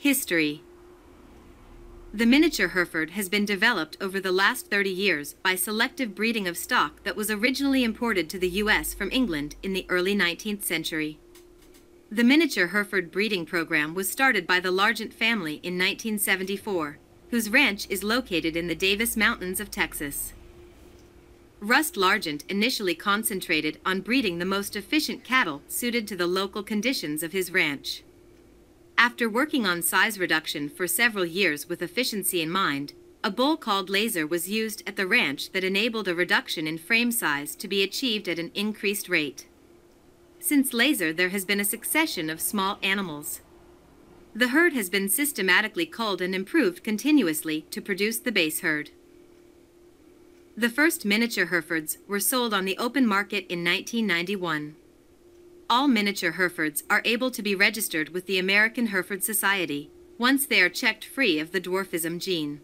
History The miniature Hereford has been developed over the last 30 years by selective breeding of stock that was originally imported to the U.S. from England in the early 19th century. The miniature Hereford breeding program was started by the Largent family in 1974, whose ranch is located in the Davis Mountains of Texas. Rust Largent initially concentrated on breeding the most efficient cattle suited to the local conditions of his ranch. After working on size reduction for several years with efficiency in mind, a bull called Laser was used at the ranch that enabled a reduction in frame size to be achieved at an increased rate. Since Laser, there has been a succession of small animals. The herd has been systematically culled and improved continuously to produce the base herd. The first miniature Herefords were sold on the open market in 1991 all miniature Herefords are able to be registered with the American Hereford Society once they are checked free of the dwarfism gene.